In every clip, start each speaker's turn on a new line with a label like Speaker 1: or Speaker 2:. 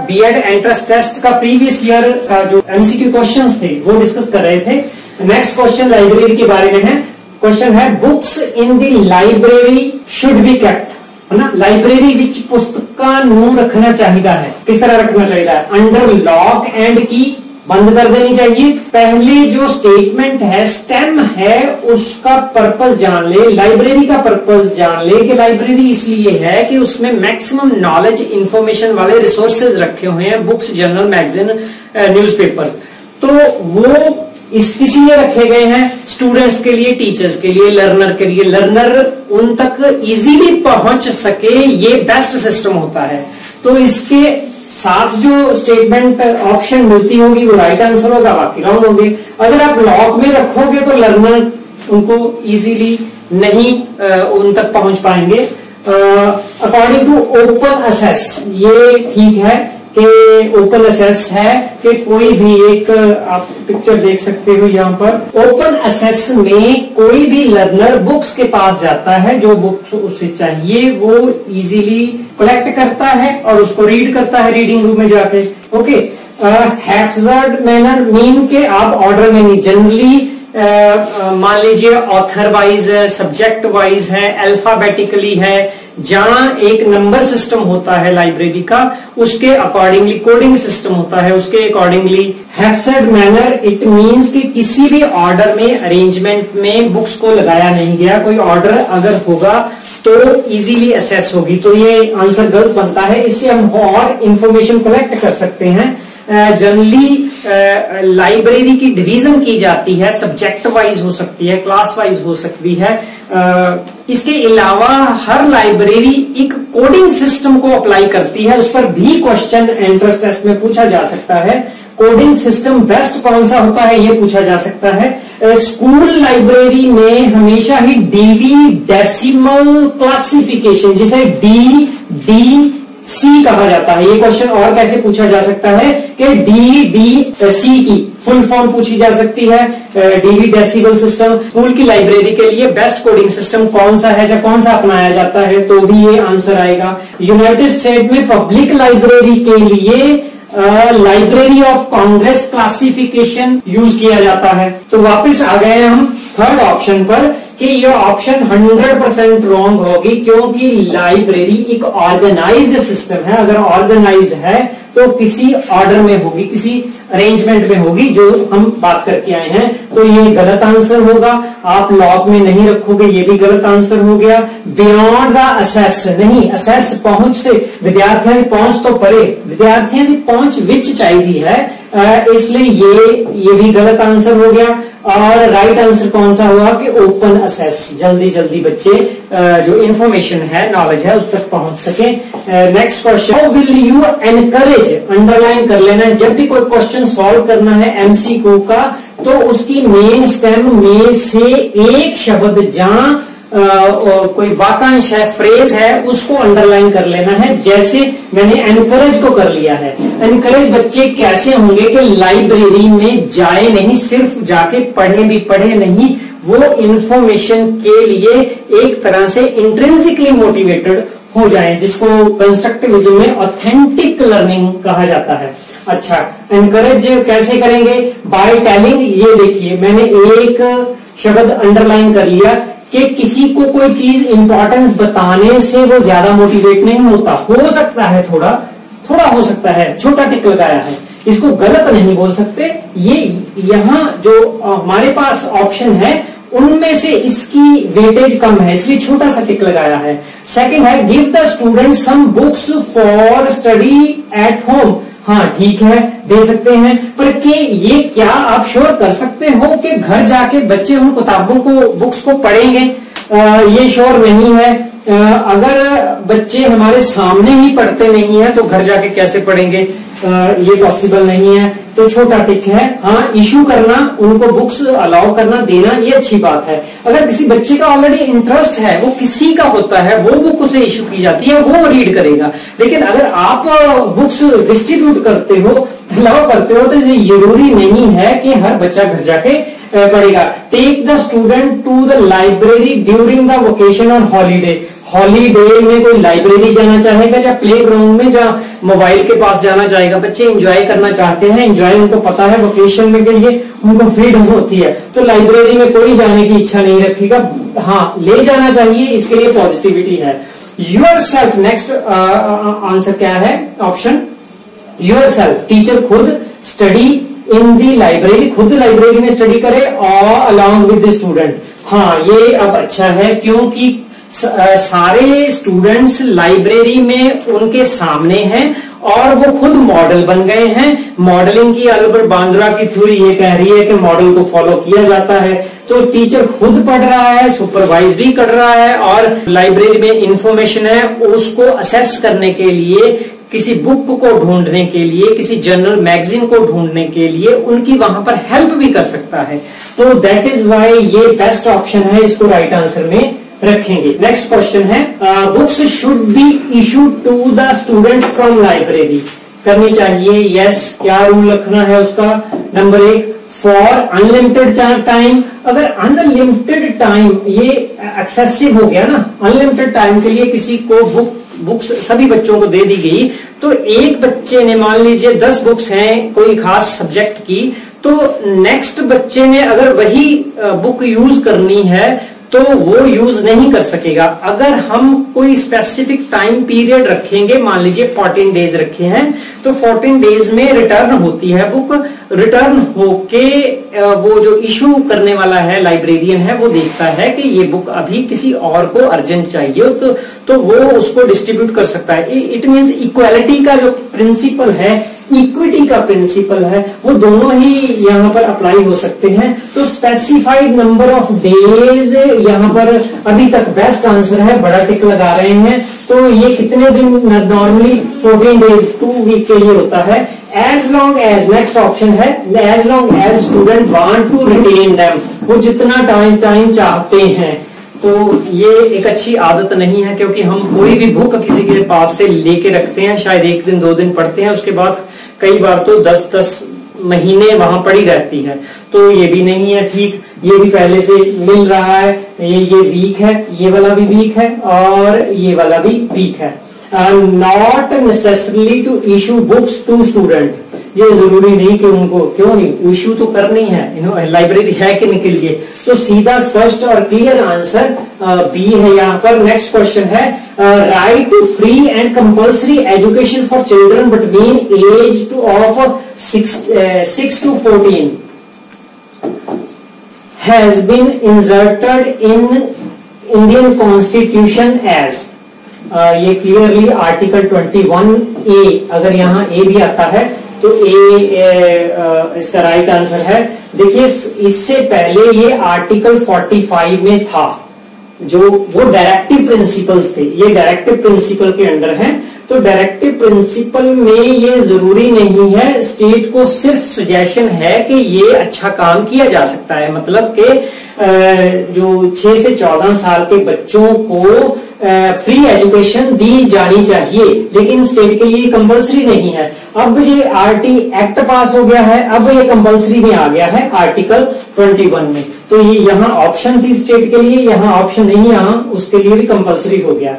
Speaker 1: BEd entrance test का previous year का जो एमसीक्यू क्वेश्चन थे, वो डिस्कस कर रहे थे। नेक्स्ट क्वेश्चन लाइब्रेरी के बारे में है। क्वेश्चन है books in the library should be kept है ना? लाइब्रेरी विच पुस्तक रखना चाहिए है। किस तरह रखना चाहिए अंडर लॉक एंड की बंद कर देनी चाहिए। पहले जो स्टेटमेंट है स्टेम है, उसका पर्पस जान ले। लाइब्रेरी का पर्पस जान ले कि लाइब्रेरी इसलिए है कि उसमें मैक्सिमम नॉलेज इंफॉर्मेशन वाले रिसोर्सेज रखे हुए हैं बुक्स जर्नल मैगजीन न्यूज़पेपर्स तो वो इस इसलिए रखे गए हैं स्टूडेंट्स के लिए टीचर्स के लिए लर्नर के लिए। लर्नर उन तक इजीली पहुँच सके, ये बेस्ट सिस्टम होता है। तो इसके साथ जो स्टेटमेंट ऑप्शन मिलती होगी वो राइट आंसर होगा बाकी रॉन्ग होंगे। अगर आप लॉक में रखोगे तो लर्नर उनको इजीली नहीं आ, उन तक पहुँच पाएँगे। अकॉर्डिंग टू ओपन असेस ये ठीक है। कि ओपन असेस है कि कोई भी एक, आप पिक्चर देख सकते हो यहाँ पर। ओपन असेस में कोई भी लर्नर बुक्स के पास जाता है, जो बुक्स उसे चाहिए, वो इजीली कलेक्ट करता है और उसको रीड करता है रीडिंग रूम में जाके। ओके हैफजर्ड मैनर मीन के आप ऑर्डर में नहीं। जनरली मान लीजिए ऑथर वाइज है सब्जेक्ट वाइज है अल्फाबेटिकली है जहाँ एक नंबर सिस्टम होता है लाइब्रेरी का, उसके अकॉर्डिंगली कोडिंग सिस्टम होता है, उसके अकॉर्डिंगली इट मींस कि किसी भी ऑर्डर में अरेंजमेंट में बुक्स को लगाया नहीं गया। कोई ऑर्डर अगर होगा तो इजीली असेस होगी। तो ये आंसर गलत बनता है। इससे हम और इंफॉर्मेशन कलेक्ट कर सकते हैं। जनरली लाइब्रेरी की डिवीज़न की जाती है सब्जेक्ट वाइज हो सकती है क्लास वाइज हो सकती है। इसके अलावा हर लाइब्रेरी एक कोडिंग सिस्टम को अप्लाई करती है, उस पर भी क्वेश्चन एंट्रेंस टेस्ट में पूछा जा सकता है। कोडिंग सिस्टम बेस्ट कौन सा होता है, ये पूछा जा सकता है। स्कूल लाइब्रेरी में हमेशा ही डीवी डेसिमल क्लासिफिकेशन जिसे डी डी सी कहा जाता है। ये क्वेश्चन और कैसे पूछा जा सकता है कि डी डी सी की फुल फॉर्म पूछी जा सकती है। डीवी डेसिबल सिस्टम स्कूल की लाइब्रेरी के लिए बेस्ट कोडिंग सिस्टम कौन सा है? या कौन सा अपनाया जाता है तो भी ये आंसर आएगा। यूनाइटेड स्टेट में पब्लिक लाइब्रेरी के लिए library of Congress classification use किया जाता है। तो वापस आ गए हम थर्ड ऑप्शन पर। कि ये ऑप्शन 100 परसेंट रॉन्ग होगी, क्योंकि लाइब्रेरी एक ऑर्गेनाइज्ड सिस्टम है। अगर ऑर्गेनाइज्ड है तो किसी ऑर्डर में होगी, किसी अरेंजमेंट में होगी, जो हम बात करके आए हैं। तो ये गलत आंसर होगा। आप लॉक में नहीं रखोगे, ये भी गलत आंसर हो गया। बियॉन्ड द असेस नहीं असेस पहुँच से, विद्यार्थियों की पहुँच तो परे। विद्यार्थियों की पहुँच विच चाहिए है इसलिए ये ये भी गलत आंसर हो गया। और राइट आंसर कौन सा हुआ कि ओपन असेस जल्दी जल्दी बच्चे जो इंफॉर्मेशन है नॉलेज है, उस तक पहुँच सके। Next question how will you encourage underline कर लेना है। जब भी कोई क्वेश्चन सॉल्व करना है एमसीक्यू का तो उसकी मेन स्टेम में से एक शब्द जहाँ कोई वाकांश है फ्रेज है, उसको अंडरलाइन कर लेना है, जैसे मैंने एनकरेज को कर लिया है। एनकरेज बच्चे कैसे होंगे कि लाइब्रेरी में जाए नहीं, सिर्फ़ जाके पढ़े भी पढ़े नहीं, वो इंफॉर्मेशन के लिए एक तरह से इंट्रेंसिकली मोटिवेटेड हो जाए, जिसको कंस्ट्रक्टिविज्म में ऑथेंटिक लर्निंग कहा जाता है। अच्छा एनकरेज कैसे करेंगे? बाय टेलिंग ये देखिए, मैंने एक शब्द अंडरलाइन कर लिया कि किसी को कोई चीज़ इंपॉर्टेंस बताने से वो ज़्यादा मोटिवेट नहीं होता। हो सकता है थोड़ा थोड़ा हो सकता है, छोटा टिक लगाया है। इसको गलत नहीं बोल सकते। ये यहाँ जो हमारे पास ऑप्शन है, उनमें से इसकी वेटेज कम है, इसलिए छोटा सा टिक लगाया है। सेकंड है give the student some books for study at home हाँ ठीक है दे सकते हैं पर कि ये क्या आप श्योर कर सकते हो कि घर जाके बच्चे उन किताबों को बुक्स को पढ़ेंगे? आ, ये श्योर नहीं है। आ, अगर बच्चे हमारे सामने ही पढ़ते नहीं है तो घर जाके कैसे पढ़ेंगे? ये पॉसिबल नहीं है। तो छोटा टिक है। हाँ इशू करना, उनको बुक्स अलाउ करना, देना, ये अच्छी बात है। अगर किसी बच्चे का ऑलरेडी इंटरेस्ट है, वो किसी का होता है, वो बुक उसे इशू की जाती है, वो रीड करेगा। लेकिन अगर आप बुक्स डिस्ट्रीब्यूट करते हो अलाउ करते हो तो ये ज़रूरी नहीं है कि हर बच्चा घर जाके पढ़ेगा। Take the student to the library during the vocation on holiday holiday में कोई लाइब्रेरी जाना चाहेगा, या प्ले ग्राउंड में, या मोबाइल के पास जाना चाहेगा। बच्चे एंजॉय करना चाहते हैं एंजॉय उनको पता है वोकेशन में के लिए उनको फ्रीडम होती है। तो लाइब्रेरी में कोई जाने की इच्छा नहीं रखेगा। हाँ ले जाना चाहिए, इसके लिए पॉजिटिविटी है। यूर सेल्फ नेक्स्ट आंसर क्या है? ऑप्शन योर सेल्फ टीचर खुद स्टडी इन दी लाइब्रेरी खुद लाइब्रेरी में स्टडी करे, और अलॉन्ग विद स्टूडेंट हाँ ये अब अच्छा है, क्योंकि सारे स्टूडेंट्स लाइब्रेरी में उनके सामने हैं और वो खुद मॉडल बन गए हैं। मॉडलिंग की अल्बर्ट बांद्रा की थ्योरी ये कह रही है कि मॉडल को फॉलो किया जाता है। तो टीचर खुद पढ़ रहा है सुपरवाइज भी कर रहा है और लाइब्रेरी में इंफॉर्मेशन है, उसको असेस करने के लिए, किसी बुक को ढूँढने के लिए, किसी जर्नल मैगजीन को ढूँढने के लिए उनकी वहाँ पर हेल्प भी कर सकता है। तो दैट इज़ वाई ये बेस्ट ऑप्शन है इसको राइट आंसर में। रखेंगे। नेक्स्ट क्वेश्चन है books should be issue to the student from library करनी चाहिए यस क्या रूल रखना है उसका? नंबर एक फॉर अनलिमिटेड टाइम अगर अनलिमिटेड टाइम ये एक्सेसिव हो गया ना अनलिमिटेड टाइम के लिए किसी को बुक बुक्स सभी बच्चों को दे दी गई। तो एक बच्चे ने, मान लीजिए दस बुक्स हैं कोई खास सब्जेक्ट की तो नेक्स्ट बच्चे ने अगर वही बुक यूज़ करनी है तो वो यूज़ नहीं कर सकेगा। अगर हम कोई स्पेसिफिक टाइम पीरियड रखेंगे, मान लीजिए 14 डेज़ रखे हैं तो 14 डेज़ में रिटर्न होती है बुक रिटर्न होके वो जो इशू करने वाला है लाइब्रेरियन है, वो देखता है कि ये बुक अभी किसी और को अर्जेंट चाहिए तो तो वो उसको डिस्ट्रीब्यूट कर सकता है। इट मीन इक्वालिटी का जो प्रिंसिपल है इक्विटी का प्रिंसिपल है, वो दोनों ही यहाँ पर अप्लाई हो सकते हैं। तो स्पेसिफाइड नंबर ऑफ़ डेज़ यहाँ पर अभी तक बेस्ट आंसर है, बड़ा टिक लगा रहे हैं। तो ये कितने दिन नॉर्मली 14 डेज़ टू वीक के लिए होता है। As long as next option है as long as student want to retain them वो जितना टाइम टाइम चाहते हैं। तो ये एक अच्छी आदत नहीं है, क्योंकि हम कोई भी बुक किसी के पास से लेके रखते हैं, शायद एक दिन, दो दिन पढ़ते हैं, उसके बाद कई बार तो दस दस महीने वहाँ पड़ी रहती है। तो ये भी नहीं है ठीक। ये भी पहले से मिल रहा है। ये ये वीक है, ये वाला भी वीक है और ये वाला भी वीक है। Not necessarily to issue books to student ये ज़रूरी नहीं कि उनको, क्यों नहीं? इश्यू तो करनी है लाइब्रेरी है कि निकल गए तो सीधा स्पष्ट और क्लियर आंसर बी है यहाँ पर। नेक्स्ट क्वेश्चन है right to free and compulsory education for children between age two of six to fourteen has been inserted in Indian constitution as ये क्लियरली आर्टिकल 21 ए अगर यहाँ ए भी आता है तो ए, इसका राइट आंसर है। देखिए इससे पहले ये आर्टिकल 45 में था जो वो डायरेक्टिव प्रिंसिपल्स थे। ये डायरेक्टिव प्रिंसिपल के अंडर हैं। तो डायरेक्टिव प्रिंसिपल में ये ज़रूरी नहीं है स्टेट को सिर्फ़ सुजेशन है कि ये अच्छा काम किया जा सकता है। मतलब के जो छह से चौदह साल के बच्चों को फ्री एजुकेशन दी जानी चाहिए, लेकिन स्टेट के लिए कंपलसरी नहीं है। अब ये आरटी एक्ट पास हो गया है, अब ये कंपलसरी में आ गया है आर्टिकल 21 में। तो ये यहाँ ऑप्शन थी स्टेट के लिए, यहाँ ऑप्शन नहीं, यहाँ उसके लिए भी कंपलसरी हो गया।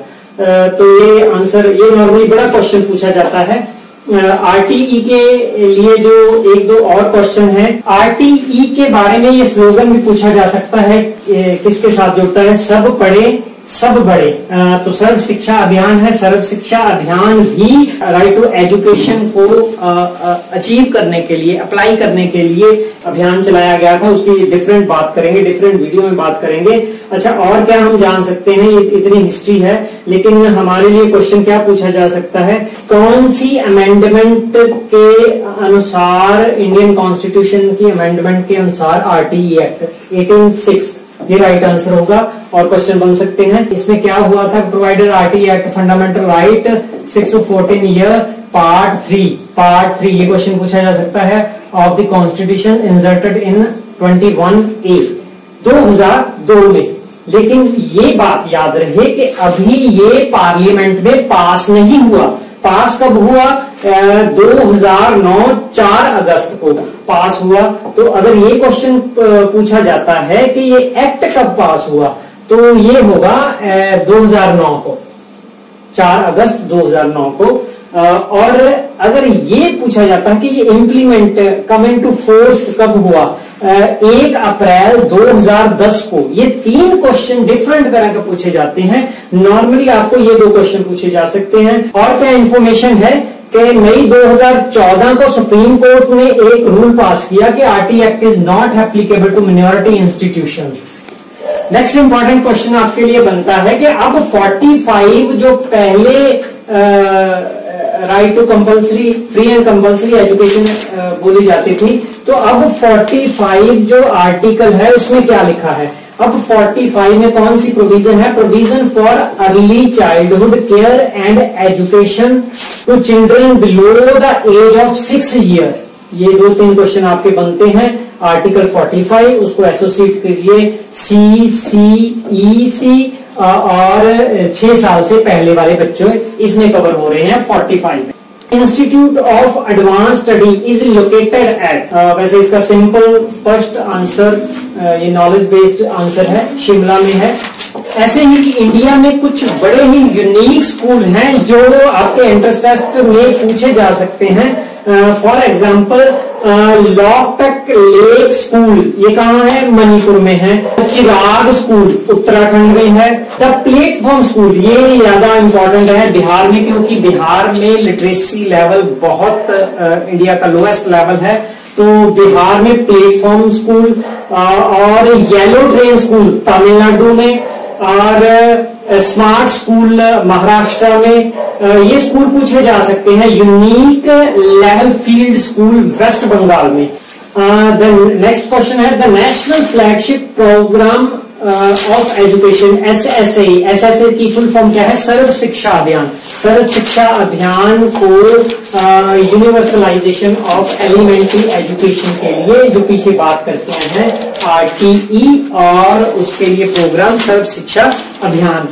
Speaker 1: तो ये आंसर ये नॉर्मली बड़ा क्वेश्चन पूछा जाता है। आरटीई के लिए जो एक दो और क्वेश्चन है आरटीई के बारे में ये स्लोगन भी पूछा जा सकता है किसके साथ जुड़ता है? सब पढ़े सब बड़े। तो सर्व शिक्षा अभियान है। सर्व शिक्षा अभियान ही राइट टू एजुकेशन को अचीव करने के लिए अप्लाई करने के लिए अभियान चलाया गया था। उसकी डिफरेंट बात करेंगे डिफरेंट वीडियो में बात करेंगे। अच्छा और क्या हम जान सकते हैं? ये इतनी हिस्ट्री है। लेकिन हमारे लिए क्वेश्चन क्या पूछा जा सकता है? कौन सी अमेंडमेंट के अनुसार इंडियन कॉन्स्टिट्यूशन की अमेंडमेंट के अनुसार आरटीई एक्ट एटीन सिक्स ये राइट आंसर होगा। और क्वेश्चन बन सकते हैं, इसमें क्या हुआ था? Provider RT act fundamental right six fourteen year part three part three ये क्वेश्चन पूछा जा सकता है। Of the constitution inserted in twenty one A दो हज़ार दो में। लेकिन ये बात याद रहे कि अभी ये पार्लियामेंट में पास नहीं हुआ। पास कब हुआ? दो हज़ार नौ चार अगस्त को पास हुआ। तो अगर ये क्वेश्चन पूछा जाता है कि ये एक्ट कब पास हुआ तो ये होगा 2009 को 4 अगस्त 2009 को। और अगर ये पूछा जाता है कि ये implement come into force कब हुआ एक अप्रैल 2010 को, ये तीन क्वेश्चन डिफरेंट तरह के पूछे जाते हैं। नॉर्मली आपको ये दो क्वेश्चन पूछे जा सकते हैं। और क्या इंफॉर्मेशन है? कि मई 2014 को सुप्रीम कोर्ट ने एक रूल पास किया कि RT act is not applicable to minority institutions next important question आपके लिए बनता है कि अब 45 जो पहले right to compulsory free and compulsory education बोली जाती थी तो अब 45 जो आर्टिकल है, उसमें क्या लिखा है? अब 45 में कौन सी प्रोविज़न है? Provision for early childhood care and education to children below the age of six year ये दो तीन क्वेश्चन आपके बनते हैं। आर्टिकल 45 उसको एसोसिएट कीजिए सी सी ई सी और छह साल से पहले वाले बच्चों इसमें कवर हो रहे हैं 45 institute of advance study is located at वैसे इसका सिंपल स्पष्ट आंसर ये नॉलेज बेस्ड आंसर है, शिमला में है। ऐसे ही कि इंडिया में कुछ बड़े ही यूनिक स्कूल हैं जो आपके एंट्रेंस टेस्ट में पूछे जा सकते हैं। For example Loktak lake school, ये कहाँ है? मणिपुर में है। चिराग स्कूल, उत्तराखंड में है। द प्लेटफॉर्म स्कूल, ये ज़्यादा इंपॉर्टेंट है बिहार में, क्योंकि बिहार में लिटरेसी लेवल बहुत इंडिया का लोएस्ट लेवल है। तो बिहार में प्लेटफॉर्म स्कूल और येलो ट्रेन स्कूल, तमिलनाडु में, और स्मार्ट स्कूल महाराष्ट्र में ये स्कूल पूछे जा सकते हैं। Unique level field school West Bengal में। नेक्स्ट क्वेश्चन है the national flagship programme of education S S S S A की फुल फॉर्म क्या है? सर्व शिक्षा अभियान सर्व शिक्षा अभियान को यूनिवर्सलाइजेशन ऑफ़ एलिमेंट्री एजुकेशन के लिए जो पीछे बात करते हैं आरटीई और उसके लिए प्रोग्राम सर्व शिक्षा अभियान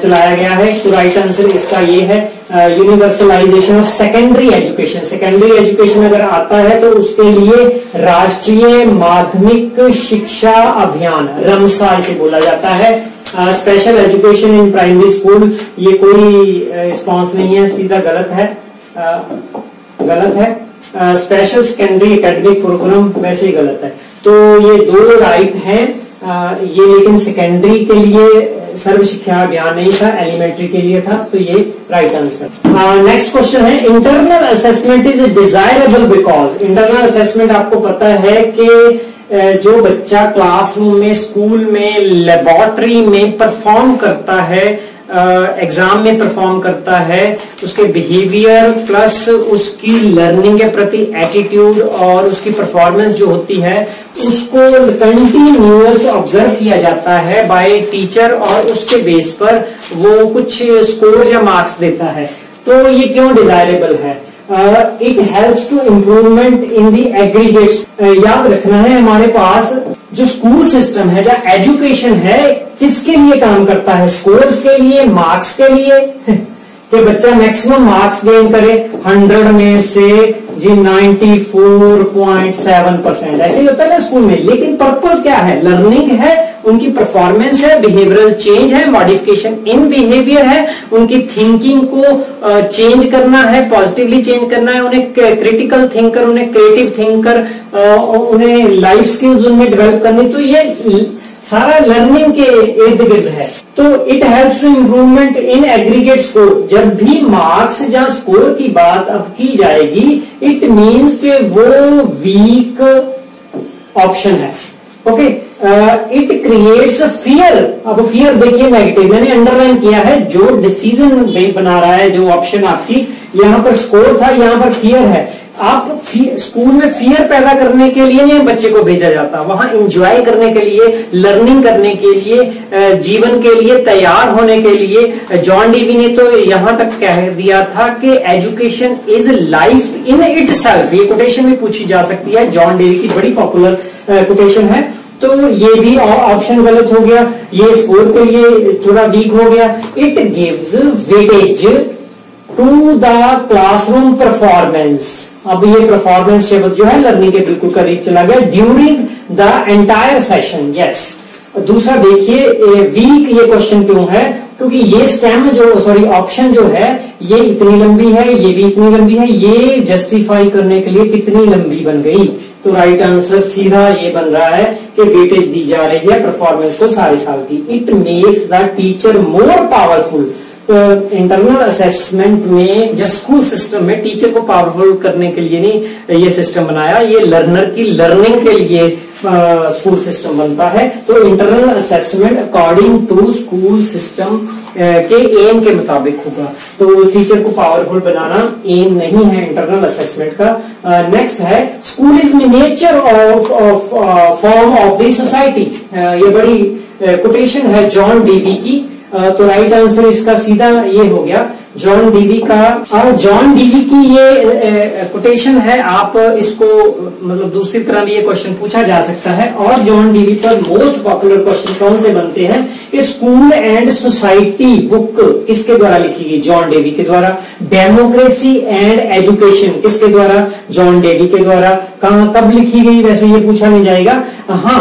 Speaker 1: चलाया गया है। तो राइट आंसर इसका ये है universalisation of secondary education secondary education अगर आता है तो उसके लिए राष्ट्रीय माध्यमिक शिक्षा अभियान रमसा इसे बोला जाता है। Special education in primary school ये कोई रिस्पॉन्स नहीं है सीधा गलत है। uh, गलत है। स्पेशल सेकेंडरी एकेडमिक प्रोग्राम वैसे ही गलत है। तो ये दो राइट हैं। ये लेकिन सेकेंडरी के लिए सर्व शिक्षा अभियान नहीं था एलिमेंट्री के लिए था तो ये राइट आंसर नेक्स्ट क्वेश्चन है। Internal assessment is desirable because internal assessment आपको पता है कि जो बच्चा क्लासरूम में स्कूल में लेबोरेटरी में परफॉर्म करता है एग्ज़ाम में परफॉर्म करता है, उसके बिहेवियर प्लस उसकी लर्निंग के प्रति एटीट्यूड और उसकी परफॉर्मेंस जो होती है, उसको कंटिन्यूस ऑब्ज़र्व किया जाता है बाय टीचर और उसके बेस पर वो कुछ स्कोर या मार्क्स देता है। तो ये क्यों डिजायरेबल है? It helps to improvement in the aggregate याद रखना है हमारे पास जो स्कूल सिस्टम है जो एजुकेशन है, किसके लिए काम करता है? स्कोर्स के लिए मार्क्स के लिए? कि बच्चा मैक्सिमम मार्क्स गेन करे हंड्रेड में से जी 94.7 परसेंट ऐसे ही होता है ना स्कूल में। लेकिन पर्पज क्या है? लर्निंग है उनकी परफॉर्मेंस है बिहेवियरल चेंज है मॉडिफिकेशन इन बिहेवियर है, उनकी थिंकिंग को चेंज करना है पॉजिटिवली चेंज करना है, उन्हें क्रिटिकल थिंकर उन्हें क्रिएटिव थिंकर उन्हें लाइफ स्किल्स उनमें डेवलप करनी। तो ये सारा लर्निंग के इर्द गिर्द है। तो it helps to improvement in aggregate score जब भी मार्क्स या स्कोर की बात अब की जाएगी इट मीन्स के वो वीक ऑप्शन है। ओके इट क्रिएट्स फियर अब फियर देखिए नेगेटिव मैंने अंडरलाइन किया है, जो डिसीज़न बना रहा है, जो ऑप्शन आपकी, यहाँ पर स्कोर था, यहाँ पर फियर है। आप स्कूल में फियर पैदा करने के लिए नहीं, बच्चे को भेजा जाता। वहाँ इंजॉय करने के लिए लर्निंग करने के लिए जीवन के लिए, तैयार होने के लिए जॉन डीवी ने तो यहाँ तक कह दिया था कि education is life in it ये कोटेशन भी पूछी जा सकती है। जॉन डीवी की बड़ी पॉपुलर कोटेशन है। तो ये भी ऑप्शन गलत हो गया। ये स्कोर के लिए थोड़ा वीक हो गया। It gives weightage to the classroom performance अब ये परफॉर्मेंस शब्द जो है लर्निंग के बिल्कुल करीब चला गया during the entire session yes दूसरा देखिए वीक ये क्वेश्चन क्यों है? क्योंकि ये स्टेम जो सॉरी ऑप्शन जो है, ये इतनी लंबी है, ये भी इतनी लंबी है, ये जस्टिफाई करने के लिए कितनी लंबी बन गई? तो राइट आंसर सीधा ये बन रहा है कि वेटेज दी जा रही है परफॉर्मेंस को सारे साल की। It makes the teacher more powerful internal assessment में या स्कूल सिस्टम में टीचर को पावरफुल करने के लिए नहीं ये सिस्टम बनाया, ये लर्नर की लर्निंग के लिए स्कूल सिस्टम बनता है। तो internal assessment according to school system के एम के मुताबिक होगा। तो टीचर को पावरफुल बनाना एम नहीं है इंटरनल असेसमेंट का। नेक्स्ट है school is nature of form of the society ये बड़ी कोटेशन है जॉन डीवी की। तो राइट आंसर इसका सीधा ये हो गया। जॉन डीवी का। और जॉन डीवी की ये कोटेशन है, आप इसको मतलब दूसरी तरह भी ये क्वेश्चन पूछा जा सकता है। और जॉन डीवी पर मोस्ट पॉपुलर क्वेश्चन कौन से बनते हैं? स्कूल एंड सोसाइटी बुक किसके द्वारा लिखी गई? जॉन डेवी के द्वारा। डेमोक्रेसी एंड एजुकेशन किसके द्वारा? जॉन डेवी के द्वारा। कहा, कब लिखी गई? वैसे ये पूछा नहीं जाएगा। हाँ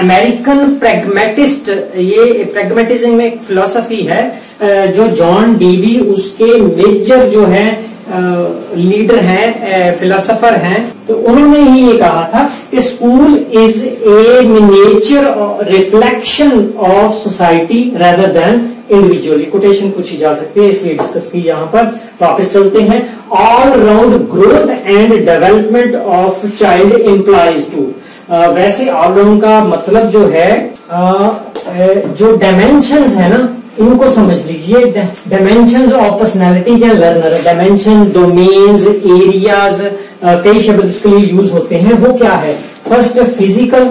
Speaker 1: अमेरिकन प्रेगमेटिस्ट ये प्रेगमेटिज्म एक फिलोसफी है। जो जॉन डीवी उसके मेजर जो है लीडर हैं फिलोसोफर हैं तो उन्होंने ही ये कहा था कि school is a miniature reflection of society rather than individually. Quotation पूछी जा सकती है इसलिए डिस्कस की यहाँ पर। वापस चलते हैं। All round growth and development of child implies to वैसे ऑलराउंड का मतलब जो है आ, जो डायमेंशन है ना इनको समझ लीजिए डायमेंशन ऑफ़ पर्सनैलिटी या लर्नर डायमेंशन डोमेन्स एरियाज़ कई शब्द इसके लिए यूज़ होते हैं, वो क्या है? First physical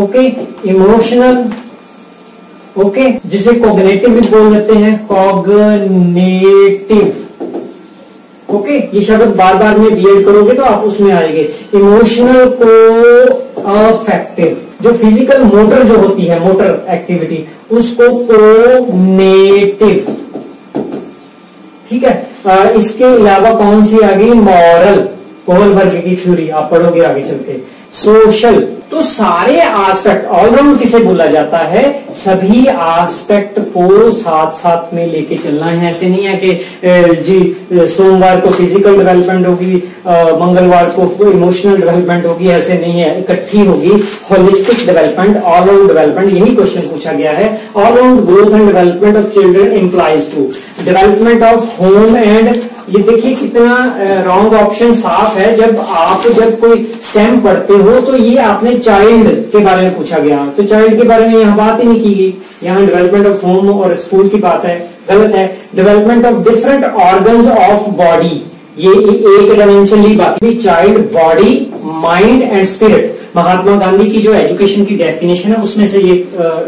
Speaker 1: okay emotional okay जिसे कोग्नेटिव भी बोल देते हैं कॉग्नेटिव ओके ये शब्द बार बार में बीएड करोगे तो आप उसमें आएँगे। इमोशनल को अफेक्टिव जो फ़िज़िकल मोटर जो होती है मोटर एक्टिविटी उसको प्रोनेटिव ठीक है? आ, इसके अलावा कौन सी आ गई? मॉरल कोहल वर्ग की थ्योरी आप पढ़ोगे आगे चल के। सोशल तो सारे आस्पेक्ट ऑलराउंड किसे बोला जाता है? सभी आस्पेक्ट को साथ साथ में लेके चलना है। ऐसे नहीं है कि जी, सोमवार को फ़िज़िकल डेवलपमेंट होगी मंगलवार को इमोशनल डेवलपमेंट होगी, ऐसे नहीं है। इकट्ठी होगी holistic development all round development यही क्वेश्चन पूछा गया है। All round growth and development of children implies to development of home and ये देखिए कितना रॉन्ग ऑप्शन साफ़ है। जब आप जब कोई स्टेम पढ़ते हो तो ये आपने चाइल्ड के बारे में पूछा गया। तो चाइल्ड के बारे में यहाँ बात ही नहीं की गई। यहाँ डेवलपमेंट ऑफ़ होम और स्कूल की बात है, गलत है। Development of different organ of body ये एक डायमेंशनली बाकी child body mind and spirit Mahatma Gandhi की जो एजुकेशन की डेफिनेशन है, उसमें से ये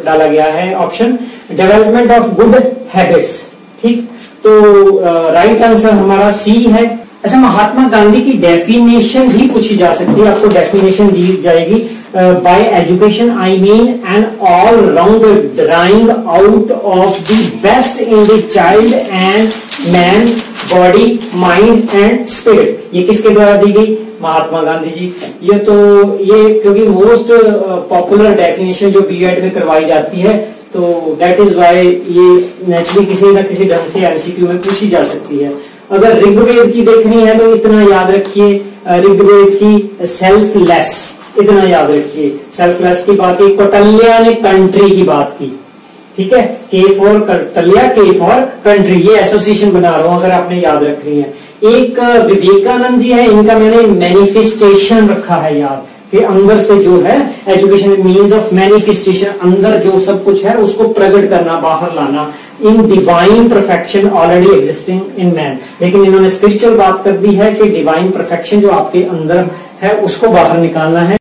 Speaker 1: डाला गया है option development of good habits ठीक? तो राइट आंसर हमारा सी है। अच्छा महात्मा गांधी की डेफिनेशन भी पूछी जा सकती है। आपको डेफिनेशन दी जाएगी। By education I mean an all round drawing out of the best in the child and man body mind and spirit ये किसके द्वारा दी गई? महात्मा गांधी जी। ये तो ये क्योंकि मोस्ट पॉपुलर डेफिनेशन जो बीएड में करवाई जाती है तो दैट इज़ वाई ये नेचुरली किसी न किसी ढंग से एमसीक्यू में पूछी जा सकती है। अगर ऋग्वेद की देखनी है तो इतना याद रखिए ऋग्वेद की सेल्फलेस इतना याद रखिए। सेल्फलेस की बात की, कौटल्या ने कंट्री की बात की। ठीक है? के फॉर कौटल्या के फॉर कंट्री ये एसोसिएशन बना रहा हूँ, अगर आपने याद रखनी है। एक विवेकानंद जी है, इनका मैंने मैनिफेस्टेशन रखा है याद। कि अंदर से जो है एजुकेशन मीन्स ऑफ़ मैनिफेस्टेशन अंदर जो सब कुछ है, उसको प्रकट करना, बाहर लाना। In divine perfection already existing in man लेकिन इन्होंने स्पिरिचुअल बात कर दी है कि डिवाइन परफेक्शन जो आपके अंदर है, उसको बाहर निकालना है।